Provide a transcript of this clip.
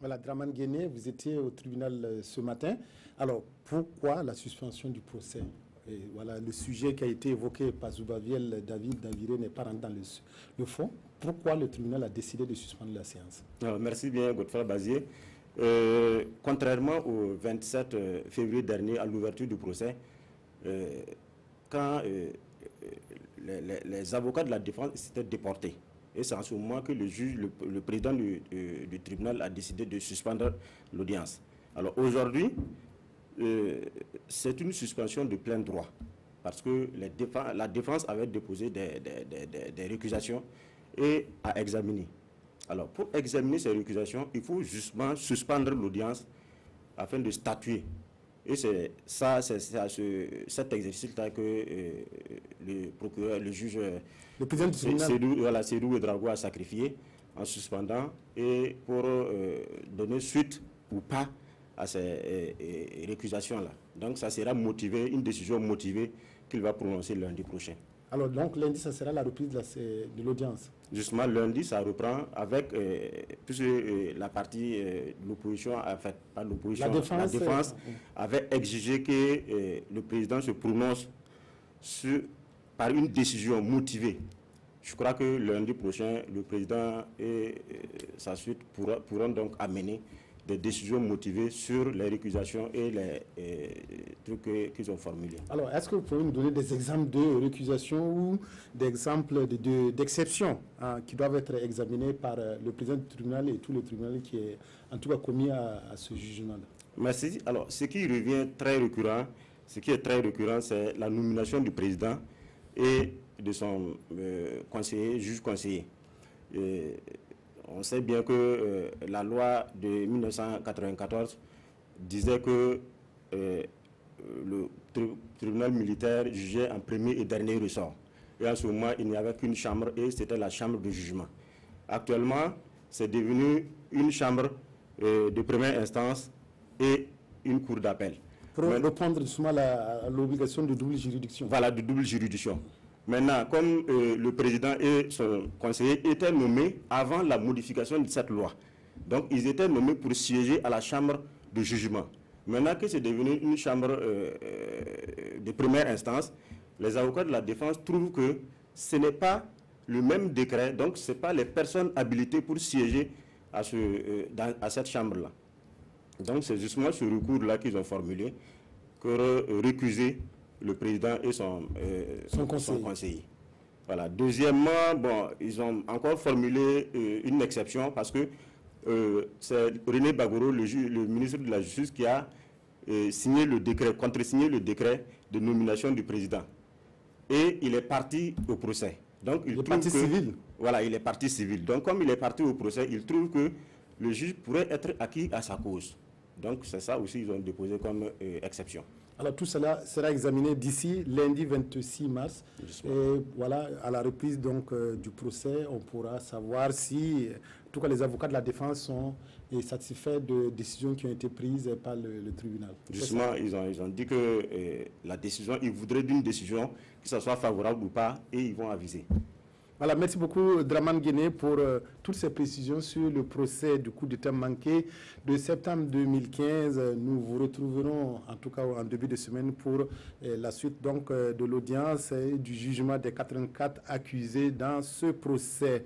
Voilà, Draman Guéné, vous étiez au tribunal euh, ce matin. Alors, pourquoi la suspension du procès? Voilà, le sujet qui a été évoqué par Zoubaviel David Daviré n'est pas rentré dans le, fond. Pourquoi le tribunal a décidé de suspendre la séance? Merci bien, Godefroy Bazier. Euh, contrairement au 27 euh, février dernier, à l'ouverture du procès, quand les, avocats de la défense s'étaient déportés, et c'est en ce moment que le juge, le, président du, tribunal a décidé de suspendre l'audience. Alors aujourd'hui, euh, c'est une suspension de plein droit. Parce que la défense avait déposé des, récusations et a examiné. Alors pour examiner ces récusations, il faut justement suspendre l'audience afin de statuer et c'est ça, c'est cet exercice-là que euh, le procureur, le juge, le président du Cédou, voilà, Drago a sacrifié en suspendant et pour euh, donner suite ou pas à ces euh, récusations-là. Donc ça sera motivé, une décision motivée qu'il va prononcer lundi prochain. Alors donc lundi, ça sera la reprise de l'audience Justement, lundi, ça reprend avec, euh, puisque euh, la partie euh, de l'opposition, en fait, pas l'opposition, la défense, la défense avait exigé que le président se prononce sur, par une décision motivée. Je crois que lundi prochain, le président et sa suite pourront donc amener des décisions motivées sur les récusations et les trucs qu'ils ont formulés. Alors, est-ce que vous pouvez nous donner des exemples de récusations ou d'exemples d'exceptions de, hein, qui doivent être examinés par euh, le président du tribunal et tout le tribunal qui est en tout cas commis à, ce jugement-là? Merci. Alors, ce qui revient très récurrent, ce qui est très récurrent, c'est la nomination du président et de son euh, conseiller, juge conseiller. Et on sait bien que euh, la loi de 1994 disait que euh, le tribunal militaire jugeait en premier et dernier ressort. Et en ce moment, il n'y avait qu'une chambre et c'était la chambre de jugement. Actuellement, c'est devenu une chambre euh, de première instance et une cour d'appel. Pour reprendre justement l'obligation de double juridiction. Voilà, de double juridiction. Maintenant, comme euh, le président et son conseiller étaient nommés avant la modification de cette loi, donc ils étaient nommés pour siéger à la chambre de jugement. Maintenant que c'est devenu une chambre euh, euh, de première instance, les avocats de la défense trouvent que ce n'est pas le même décret, donc ce n'est pas les personnes habilitées pour siéger à, ce, à cette chambre-là. Donc c'est justement ce recours-là qu'ils ont formulé, que récuser le président et son, euh, son, conseiller. Voilà. Deuxièmement, bon, ils ont encore formulé euh, une exception parce que euh, c'est René Bagoro, le, le, ministre de la Justice, qui a signé le décret, contresigné le décret de nomination du président. Et il est parti au procès. Donc, il, est parti civil Voilà, il est parti civil. Donc, comme il est parti au procès, il trouve que le juge pourrait être acquis à sa cause. Donc, c'est ça aussi qu'ils ont déposé comme exception. Alors tout cela sera examiné d'ici lundi 26 mars. Et voilà, à la reprise donc euh, du procès, on pourra savoir si, en tout cas, les avocats de la défense sont satisfaits de décisions qui ont été prises par le, tribunal. Justement, ils ont, ils ont dit que euh, la décision, ils voudraient d'une décision, que ce soit favorable ou pas, et ils vont aviser. Voilà, merci beaucoup Draman Guéné pour euh, toutes ces précisions sur le procès du coup d'état manqué de septembre 2015. Nous vous retrouverons en tout cas en début de semaine pour euh, la suite donc euh, de l'audience et du jugement des 84 accusés dans ce procès.